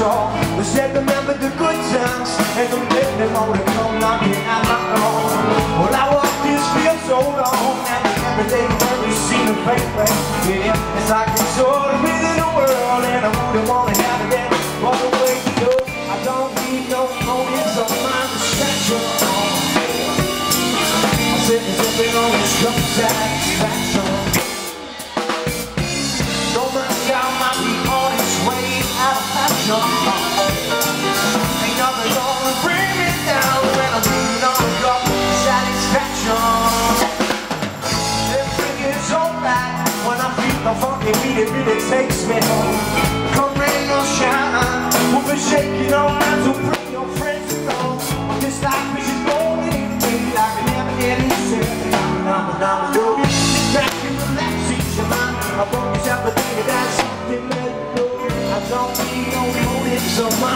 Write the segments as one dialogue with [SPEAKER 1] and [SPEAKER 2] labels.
[SPEAKER 1] control We said remember the good times And don't make to come knocking at my door. Well I walked this field so long And every day when you see the paper Yeah, it's like it's all the world And I wouldn't want fucking beat it really takes me home.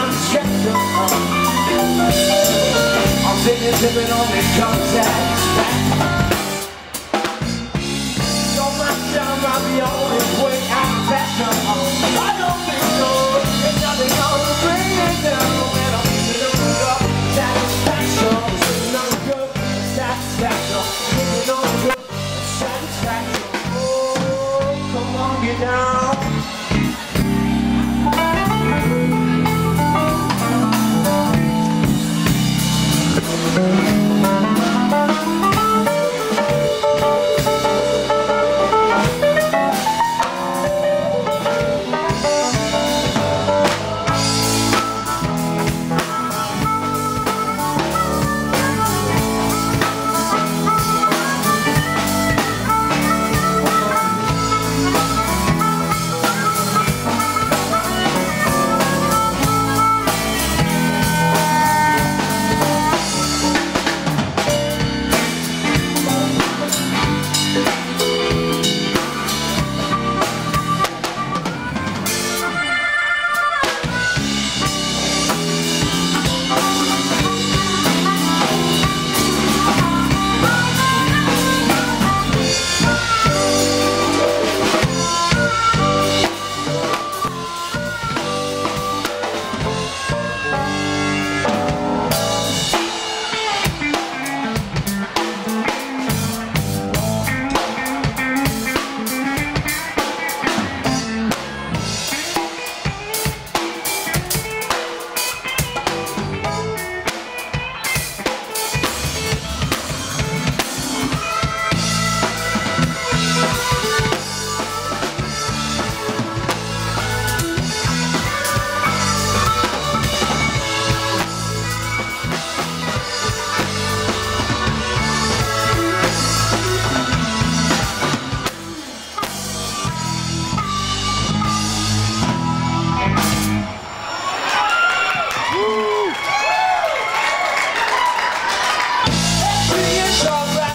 [SPEAKER 1] I'm sitting sipping on contact So my time might be on its way out I don't think so There's nothing And I'm in the mood of satisfaction This satisfaction. Satisfaction. Oh, come on, get down.